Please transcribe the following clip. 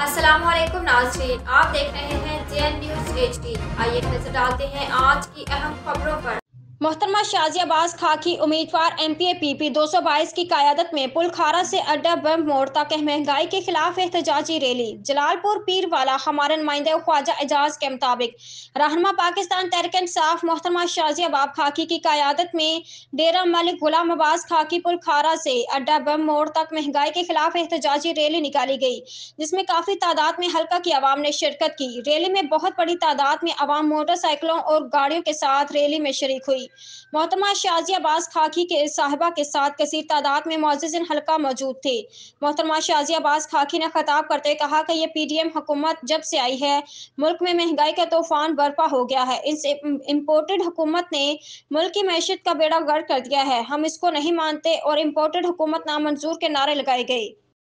अस्सलाम वालेकुम नाजरीन, आप देख रहे हैं J N news H D आइए नज़र डालते हैं आज की अहम खबरों पर। मोहतरमा अब्बास खाकी उम्मीदवार M P A P P दो सौ बाईस की क्यादत में पुलखारा से अड्डा बम मोड़ तक महँगाई के खिलाफ एहतजाजी रैली। जलालपुर पीर वाला हमारे नुमाइंदे ख्वाजा एजाज के मुताबिक, रहनमा पाकिस्तान तहरीक इंसाफ मोहतरमा अबाब खाकी की क्यादत में डेरा मलिक गुलाम अब्बास खाकी पुल खारा से अड्डा बम मोड़ तक महँगाई के खिलाफ एहतजाजी रैली निकाली गई, जिसमें काफ़ी तादाद में हल्का की आवाम ने शिरकत की। रैली में बहुत बड़ी तादाद में आवाम मोटरसाइकिलों और गाड़ियों के साथ रैली में शरीक हुई। मोहतरमा शाजी अब्बास खाकी के साहिबा के साथ कसीर तादाद में मोजिन हल्का मौजूद थे। मोहतरमा शाजी अब्बास खाकी ने खताब करते कहा कि ये पी डी एम हुकूमत जब से आई है, मुल्क में महँगाई का तूफ़ान बर्पा हो गया है। इस इम्पोर्टेड हुकूमत ने मुल्क की मैशत का बेड़ा गर्क कर दिया है। हम इसको नहीं मानते और इम्पोर्टेड हुकूमत नामंजूर के नारे लगाए गए।